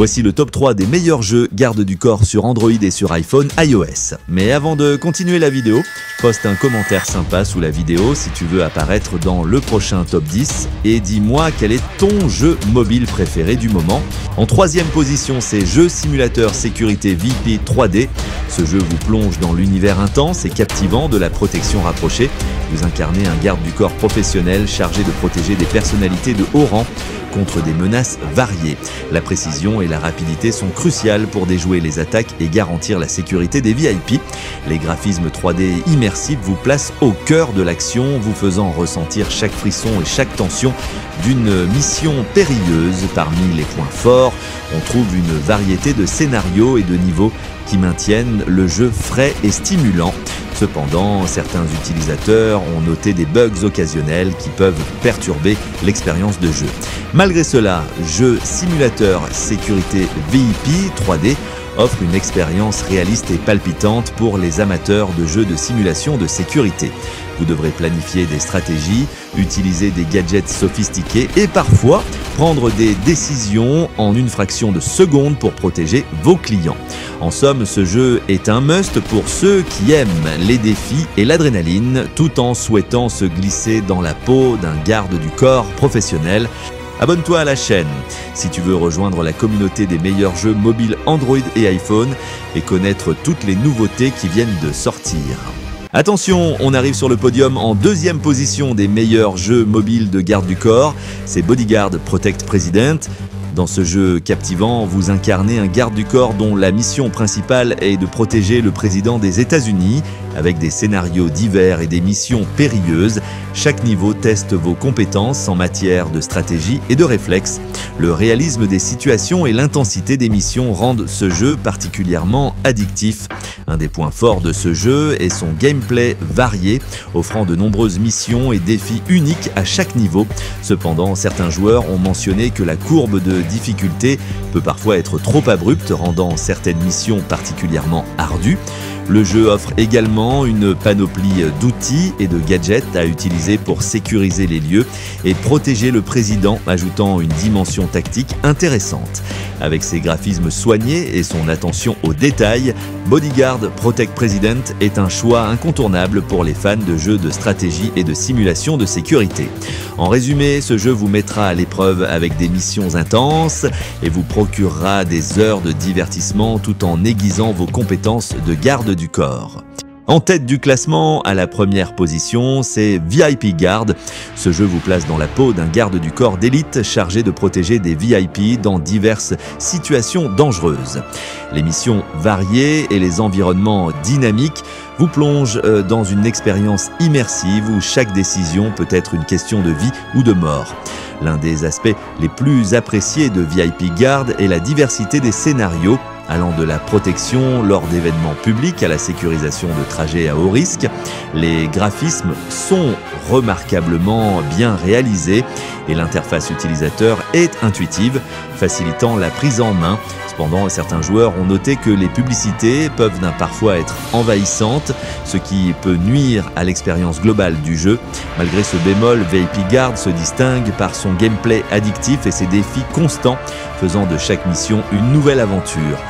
Voici le top 3 des meilleurs jeux garde du corps sur Android et sur iPhone iOS. Mais avant de continuer la vidéo, poste un commentaire sympa sous la vidéo si tu veux apparaître dans le prochain top 10 et dis-moi quel est ton jeu mobile préféré du moment. En troisième position, c'est Jeu Simulateur Sécurité VP 3D. Ce jeu vous plonge dans l'univers intense et captivant de la protection rapprochée. Vous incarnez un garde du corps professionnel chargé de protéger des personnalités de haut rang contre des menaces variées. La précision et la rapidité sont cruciales pour déjouer les attaques et garantir la sécurité des VIP. Les graphismes 3D immersifs vous placent au cœur de l'action, vous faisant ressentir chaque frisson et chaque tension d'une mission périlleuse. Parmi les points forts, on trouve une variété de scénarios et de niveaux qui maintiennent le jeu frais et stimulant. Cependant, certains utilisateurs ont noté des bugs occasionnels qui peuvent perturber l'expérience de jeu. Malgré cela, jeu simulateur sécurité VIP 3D offre une expérience réaliste et palpitante pour les amateurs de jeux de simulation de sécurité. Vous devrez planifier des stratégies, utiliser des gadgets sophistiqués et parfois prendre des décisions en une fraction de seconde pour protéger vos clients. En somme, ce jeu est un must pour ceux qui aiment les défis et l'adrénaline tout en souhaitant se glisser dans la peau d'un garde du corps professionnel. Abonne-toi à la chaîne si tu veux rejoindre la communauté des meilleurs jeux mobiles Android et iPhone et connaître toutes les nouveautés qui viennent de sortir. Attention, on arrive sur le podium en deuxième position des meilleurs jeux mobiles de garde du corps, c'est Bodyguard Protect President. Dans ce jeu captivant, vous incarnez un garde du corps dont la mission principale est de protéger le président des États-Unis. Avec des scénarios divers et des missions périlleuses, chaque niveau teste vos compétences en matière de stratégie et de réflexe. Le réalisme des situations et l'intensité des missions rendent ce jeu particulièrement addictif. Un des points forts de ce jeu est son gameplay varié, offrant de nombreuses missions et défis uniques à chaque niveau. Cependant, certains joueurs ont mentionné que la courbe de difficulté peut parfois être trop abrupte, rendant certaines missions particulièrement ardues. Le jeu offre également une panoplie d'outils et de gadgets à utiliser pour sécuriser les lieux et protéger le président, ajoutant une dimension tactique intéressante. Avec ses graphismes soignés et son attention aux détails, Bodyguard Protect President est un choix incontournable pour les fans de jeux de stratégie et de simulation de sécurité. En résumé, ce jeu vous mettra à l'épreuve avec des missions intenses et vous procurera des heures de divertissement tout en aiguisant vos compétences de garde du corps. En tête du classement, à la première position, c'est VIP Guard. Ce jeu vous place dans la peau d'un garde du corps d'élite chargé de protéger des VIP dans diverses situations dangereuses. Les missions variées et les environnements dynamiques vous plongent euh, dans une expérience immersive où chaque décision peut être une question de vie ou de mort. L'un des aspects les plus appréciés de VIP Guard est la diversité des scénarios allant de la protection lors d'événements publics à la sécurisation de trajets à haut risque. Les graphismes sont remarquablement bien réalisés et l'interface utilisateur est intuitive, facilitant la prise en main. Cependant, certains joueurs ont noté que les publicités peuvent parfois être envahissantes, ce qui peut nuire à l'expérience globale du jeu. Malgré ce bémol, VIP Guard se distingue par son gameplay addictif et ses défis constants, faisant de chaque mission une nouvelle aventure.